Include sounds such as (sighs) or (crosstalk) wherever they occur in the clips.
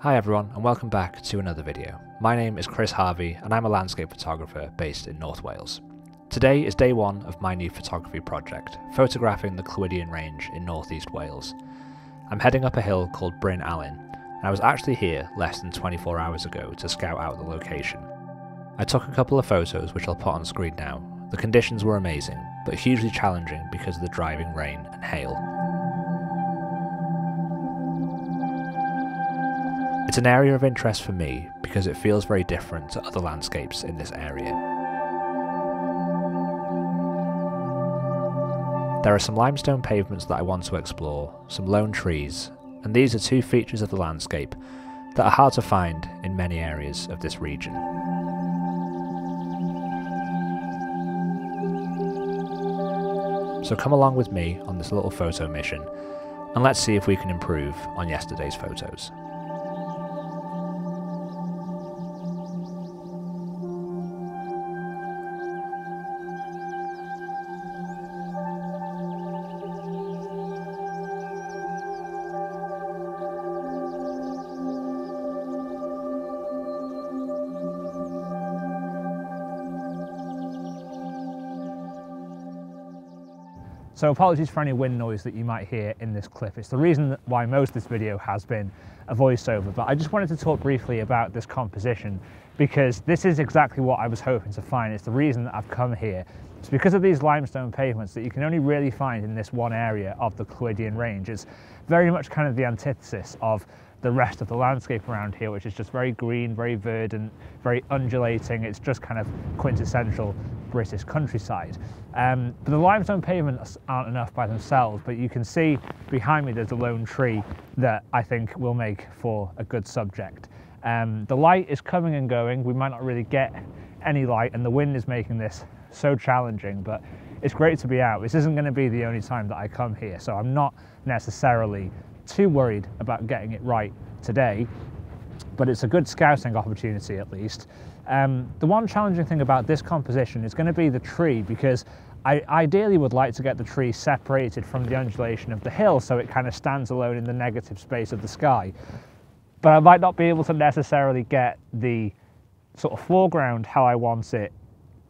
Hi everyone and welcome back to another video. My name is Chris Harvey and I'm a landscape photographer based in North Wales. Today is day one of my new photography project, photographing the Clwydian Range in northeast Wales. I'm heading up a hill called Bryn Alyn and I was actually here less than 24 hours ago to scout out the location. I took a couple of photos which I'll put on screen now. The conditions were amazing, but hugely challenging because of the driving rain and hail. It's an area of interest for me because it feels very different to other landscapes in this area. There are some limestone pavements that I want to explore, some lone trees, and these are two features of the landscape that are hard to find in many areas of this region. So come along with me on this little photo mission and let's see if we can improve on yesterday's photos. So apologies for any wind noise that you might hear in this clip. It's the reason why most of this video has been a voiceover, but I just wanted to talk briefly about this composition because this is exactly what I was hoping to find. It's the reason that I've come here. It's because of these limestone pavements that you can only really find in this one area of the Clwydian Range. It's very much kind of the antithesis of the rest of the landscape around here, which is just very green, very verdant, very undulating. It's just kind of quintessential British countryside. Um, but the limestone pavements aren't enough by themselves, but you can see behind me there's a lone tree that I think will make for a good subject. Um, the light is coming and going. We might not really get any light and the wind is making this so challenging, but it's great to be out. This isn't going to be the only time that I come here, so I'm not necessarily too worried about getting it right today, but it's a good scouting opportunity at least. Um, the one challenging thing about this composition is going to be the tree because I ideally would like to get the tree separated from the undulation of the hill so it kind of stands alone in the negative space of the sky. But I might not be able to necessarily get the sort of foreground how I want it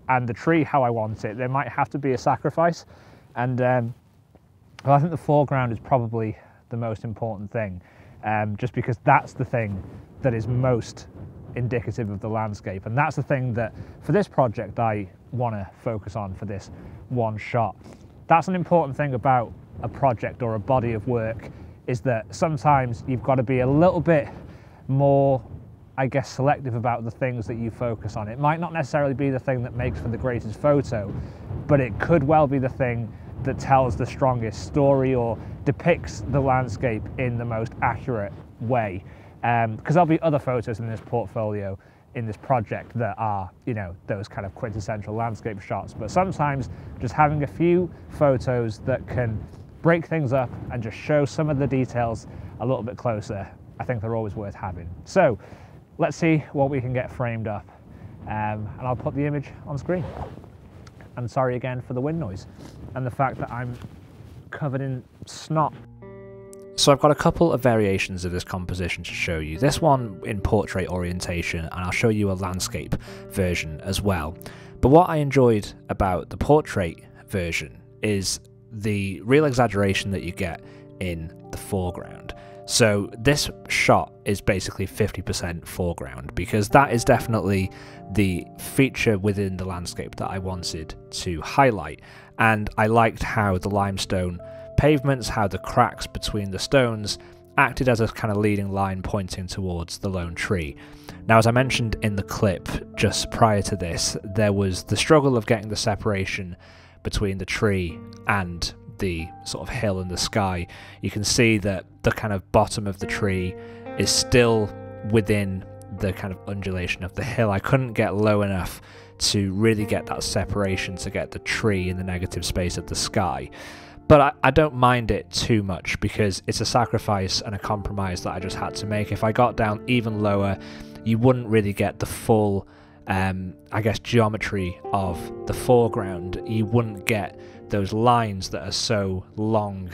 and the tree how I want it. There might have to be a sacrifice. And um, well, I think the foreground is probably the most important thing, um, just because that's the thing that is most indicative of the landscape. And that's the thing that for this project I want to focus on for this one shot. That's an important thing about a project or a body of work is that sometimes you've got to be a little bit more I guess selective about the things that you focus on. It might not necessarily be the thing that makes for the greatest photo, but it could well be the thing that tells the strongest story or depicts the landscape in the most accurate way because um, there'll be other photos in this portfolio in this project that are, you know, those kind of quintessential landscape shots. But sometimes just having a few photos that can break things up and just show some of the details a little bit closer, I think they're always worth having. So let's see what we can get framed up. Um, and I'll put the image on screen. And sorry again for the wind noise and the fact that I'm covered in snot so I've got a couple of variations of this composition to show you. This one in portrait orientation and I'll show you a landscape version as well. But what I enjoyed about the portrait version is the real exaggeration that you get in the foreground. So this shot is basically 50% foreground because that is definitely the feature within the landscape that I wanted to highlight. And I liked how the limestone pavements, how the cracks between the stones acted as a kind of leading line pointing towards the lone tree. Now, as I mentioned in the clip just prior to this, there was the struggle of getting the separation between the tree and the sort of hill and the sky. You can see that the kind of bottom of the tree is still within the kind of undulation of the hill. I couldn't get low enough to really get that separation to get the tree in the negative space of the sky. But I, I don't mind it too much because it's a sacrifice and a compromise that I just had to make. If I got down even lower, you wouldn't really get the full, um, I guess, geometry of the foreground. You wouldn't get those lines that are so long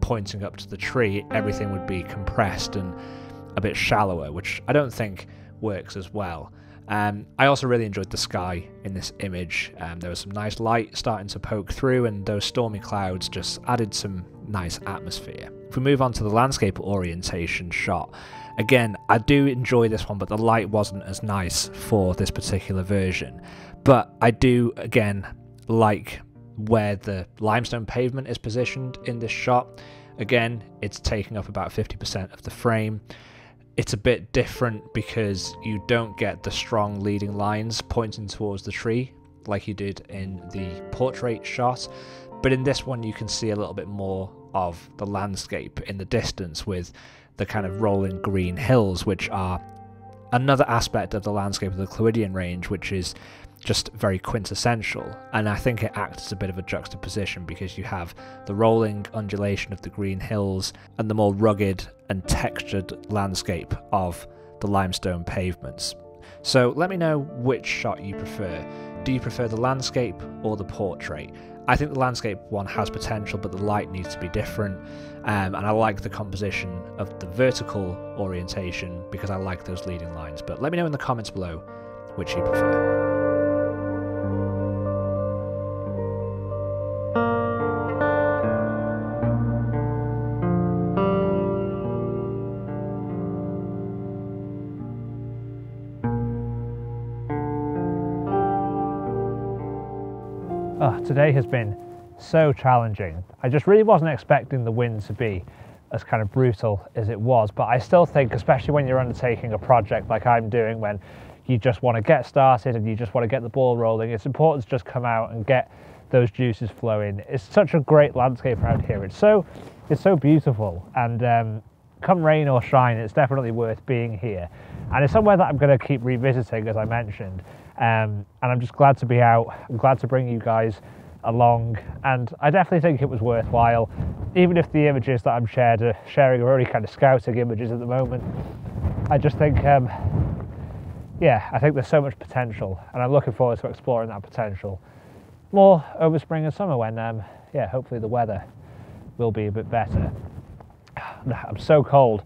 pointing up to the tree. Everything would be compressed and a bit shallower, which I don't think works as well. Um, I also really enjoyed the sky in this image. Um, there was some nice light starting to poke through, and those stormy clouds just added some nice atmosphere. If we move on to the landscape orientation shot, again, I do enjoy this one, but the light wasn't as nice for this particular version. But I do, again, like where the limestone pavement is positioned in this shot. Again, it's taking up about 50% of the frame it's a bit different because you don't get the strong leading lines pointing towards the tree like you did in the portrait shot. But in this one, you can see a little bit more of the landscape in the distance with the kind of rolling green hills, which are another aspect of the landscape of the Clwydian range, which is just very quintessential. And I think it acts as a bit of a juxtaposition because you have the rolling undulation of the green hills and the more rugged and textured landscape of the limestone pavements. So let me know which shot you prefer. Do you prefer the landscape or the portrait? I think the landscape one has potential, but the light needs to be different. Um, and I like the composition of the vertical orientation because I like those leading lines. But let me know in the comments below which you prefer. Oh, today has been so challenging. I just really wasn't expecting the wind to be as kind of brutal as it was, but I still think, especially when you're undertaking a project like I'm doing, when you just want to get started and you just want to get the ball rolling, it's important to just come out and get those juices flowing. It's such a great landscape around here. It's so, it's so beautiful, and um, come rain or shine, it's definitely worth being here. And it's somewhere that I'm going to keep revisiting, as I mentioned. Um, and I'm just glad to be out. I'm glad to bring you guys along, and I definitely think it was worthwhile, even if the images that I'm shared, uh, sharing are only kind of scouting images at the moment. I just think, um, yeah, I think there's so much potential, and I'm looking forward to exploring that potential more over spring and summer when, um, yeah, hopefully the weather will be a bit better. (sighs) I'm so cold.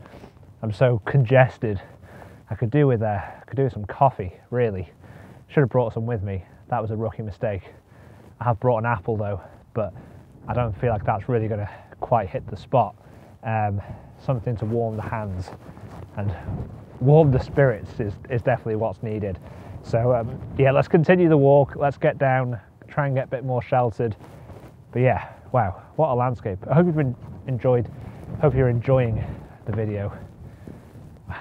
I'm so congested. I could do with uh, I could do with some coffee, really. Should have brought some with me. That was a rookie mistake. I have brought an apple though, but I don't feel like that's really going to quite hit the spot. Um, something to warm the hands and warm the spirits is, is definitely what's needed. So um, yeah, let's continue the walk. Let's get down, try and get a bit more sheltered. But yeah, wow, what a landscape. I hope you've been enjoyed. Hope you're enjoying the video.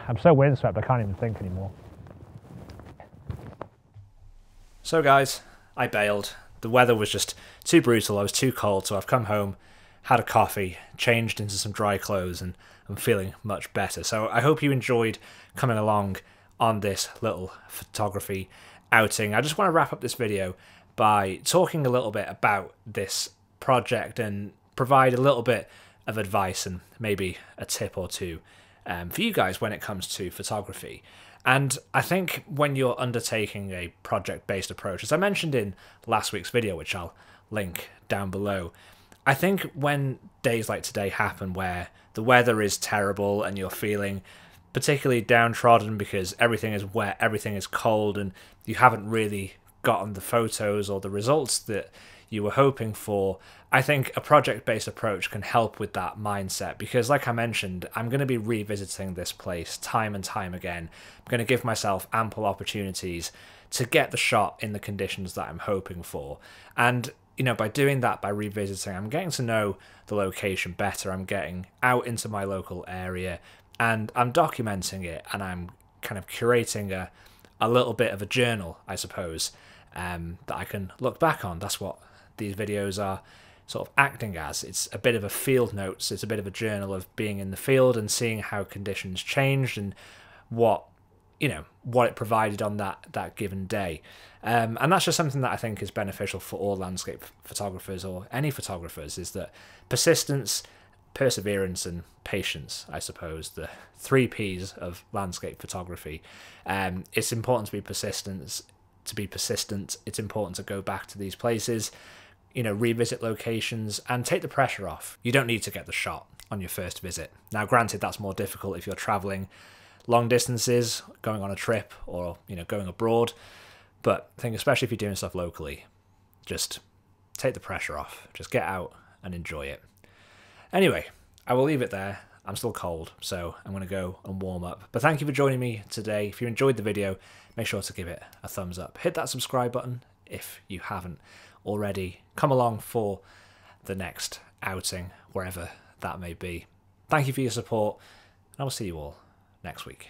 I'm so windswept, I can't even think anymore. So, guys, I bailed. The weather was just too brutal. I was too cold, so I've come home, had a coffee, changed into some dry clothes, and I'm feeling much better. So, I hope you enjoyed coming along on this little photography outing. I just want to wrap up this video by talking a little bit about this project and provide a little bit of advice and maybe a tip or two um, for you guys when it comes to photography. And I think when you're undertaking a project based approach, as I mentioned in last week's video, which I'll link down below, I think when days like today happen where the weather is terrible and you're feeling particularly downtrodden because everything is wet, everything is cold, and you haven't really gotten the photos or the results that you were hoping for, I think a project based approach can help with that mindset because, like I mentioned, I'm going to be revisiting this place time and time again. I'm going to give myself ample opportunities to get the shot in the conditions that I'm hoping for. And, you know, by doing that, by revisiting, I'm getting to know the location better. I'm getting out into my local area and I'm documenting it and I'm kind of curating a, a little bit of a journal, I suppose, um, that I can look back on. That's what these videos are sort of acting as. It's a bit of a field notes, it's a bit of a journal of being in the field and seeing how conditions changed and what you know what it provided on that that given day um, and that's just something that i think is beneficial for all landscape photographers or any photographers is that persistence perseverance and patience i suppose the three p's of landscape photography um, it's important to be persistent to be persistent it's important to go back to these places you know, revisit locations and take the pressure off. You don't need to get the shot on your first visit. Now, granted, that's more difficult if you're traveling long distances, going on a trip, or you know going abroad. But I think especially if you're doing stuff locally, just take the pressure off. Just get out and enjoy it. Anyway, I will leave it there. I'm still cold, so I'm going to go and warm up. But thank you for joining me today. If you enjoyed the video, make sure to give it a thumbs up. Hit that subscribe button if you haven't already. Come along for the next outing, wherever that may be. Thank you for your support, and I will see you all next week.